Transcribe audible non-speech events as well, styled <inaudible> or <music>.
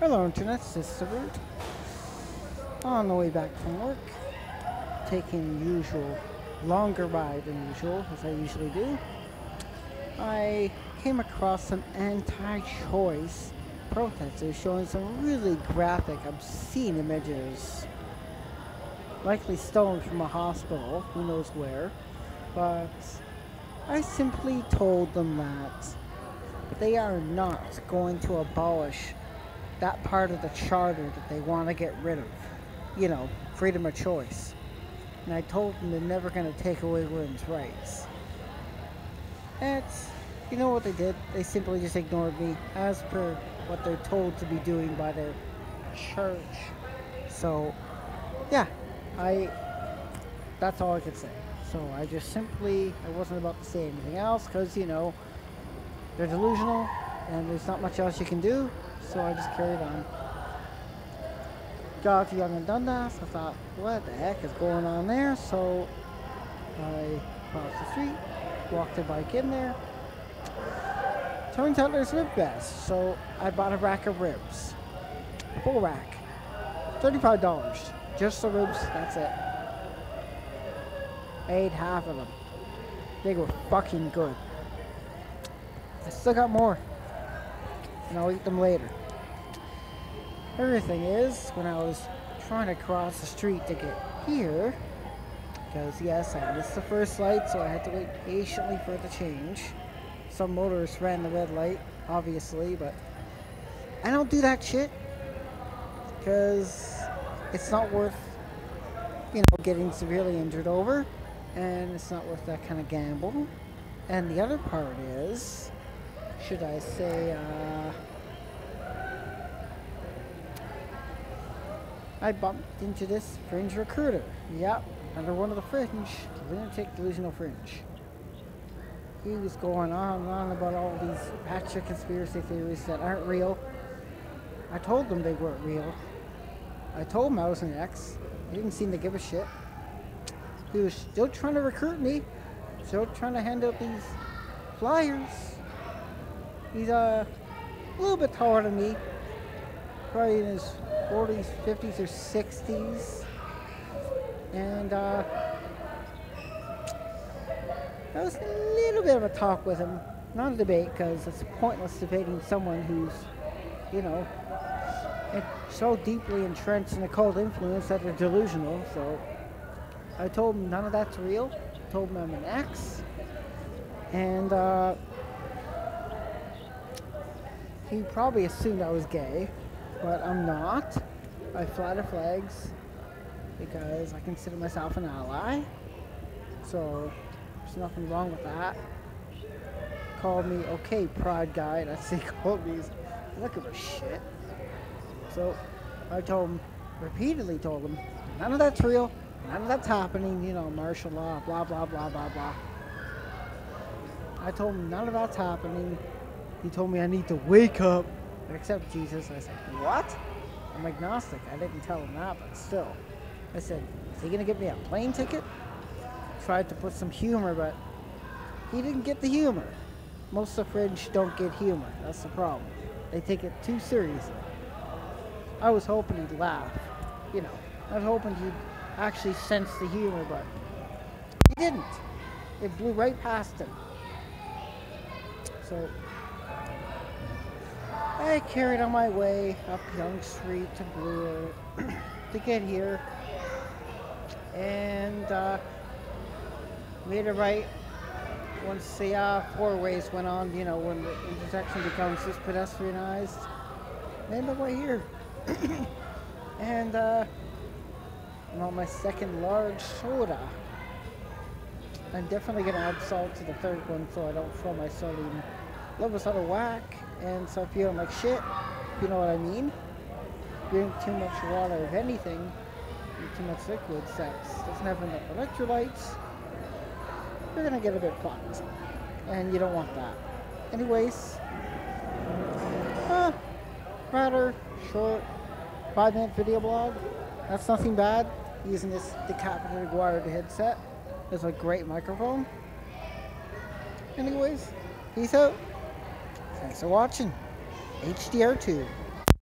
Hello Internet, Sister Root. On the way back from work, taking usual longer ride than usual, as I usually do, I came across some anti-choice protesters showing some really graphic, obscene images. Likely stolen from a hospital, who knows where. But I simply told them that they are not going to abolish that part of the charter that they want to get rid of. You know, freedom of choice. And I told them they're never going to take away women's rights. And, you know what they did? They simply just ignored me as per what they're told to be doing by their church. So, yeah, I. That's all I could say. So I just simply, I wasn't about to say anything else because, you know, they're delusional and there's not much else you can do. So I just carried on. Got to Yonge and Dundas. I thought, what the heck is going on there? So I crossed the street, walked the bike in there. Turns out there's Ribfest. So I bought a rack of ribs. Full rack. $35. Just the ribs, that's it. Ate half of them. They were fucking good. I still got more. And I'll eat them later. Everything is, when I was trying to cross the street to get here, because yes, I missed the first light, so I had to wait patiently for to change. Some motorists ran the red light, obviously, but I don't do that shit because it's not worth, you know, getting severely injured over, and it's not worth that kind of gamble. And the other part is, should I say, uh, I bumped into this fringe recruiter. Yep, under one of the fringe, lunatic delusional fringe. He was going on and on about all these patchy conspiracy theories that aren't real. I told them they weren't real. I told him I was an ex. He didn't seem to give a shit. He was still trying to recruit me. Still trying to hand out these flyers. He's uh, a little bit taller than me. Probably in his 40s, 50s, or 60s. And uh, that was a little bit of a talk with him. Not a debate, because it's pointless debating someone who's, you know, so deeply entrenched in occult influence that they're delusional. So I told him none of that's real. I told him I'm an ex. And uh, he probably assumed I was gay, but I'm not. I fly the flags because I consider myself an ally. So there's nothing wrong with that. Called me okay, pride guy. That's what he <laughs> called me. Look at the shit. So I told him, repeatedly told him, none of that's real, none of that's happening, you know, martial law, blah, blah, blah, blah, blah. I told him none of that's happening. He told me I need to wake up and accept Jesus. And I said, what? I'm agnostic. I didn't tell him that, but still. I said, is he going to give me a plane ticket? Tried to put some humor, but he didn't get the humor. Most of the fringe don't get humor. That's the problem. They take it too seriously. I was hoping he'd laugh. You know, I was hoping he'd actually sense the humor, but he didn't. It blew right past him. So I carried on my way up Yonge Street to Bloor to get here and uh, made a right once the uh, four ways went on, you know, when the intersection becomes just pedestrianized. Made my way here. <coughs> and uh, on my second large soda. I'm definitely gonna add salt to the third one so I don't throw my sodium levels out of whack and so feeling like shit, you know what I mean. Drink too much water of anything, too much liquid, sex doesn't have enough electrolytes, you're gonna get a bit fucked. And you don't want that. Anyways, uh, rather short five minute video blog. That's nothing bad. Using this decapitated wired headset. It's a great microphone. Anyways, peace out. Thanks for watching. HDR2.